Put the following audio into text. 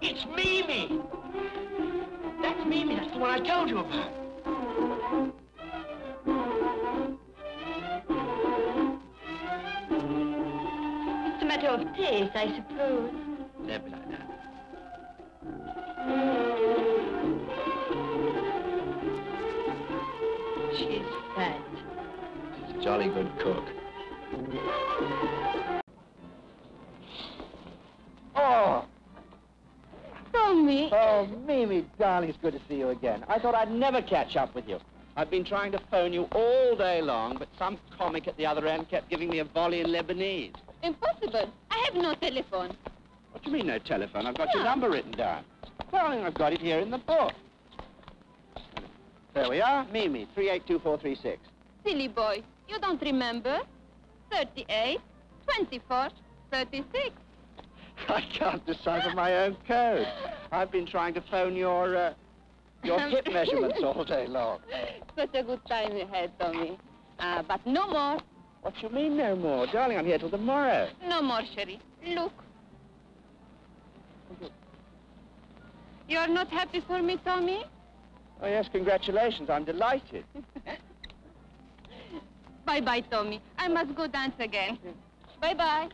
It's Mimi! That's Mimi, that's the one I told you about. It's a matter of taste, I suppose. Never like that. She's fat. She's a jolly good cook. Oh! Tommy. Oh, Mimi, darling, it's good to see you again. I thought I'd never catch up with you. I've been trying to phone you all day long, but some comic at the other end kept giving me a volley in Lebanese. Impossible. I have no telephone. What do you mean, no telephone? I've got your number written down. Darling, I've got it here in the book. There we are, Mimi, 382436. Silly boy. You don't remember? 38, 24, 36. I can't decipher my own code. I've been trying to phone your, uh, your hip measurements all day long. Such a good time you had, Tommy. Uh, but no more. What do you mean, no more? Darling, I'm here till tomorrow. No more, Sherry. Look. You're not happy for me, Tommy? Oh, yes, congratulations. I'm delighted. Bye-bye, Tommy. I must go dance again. Bye-bye.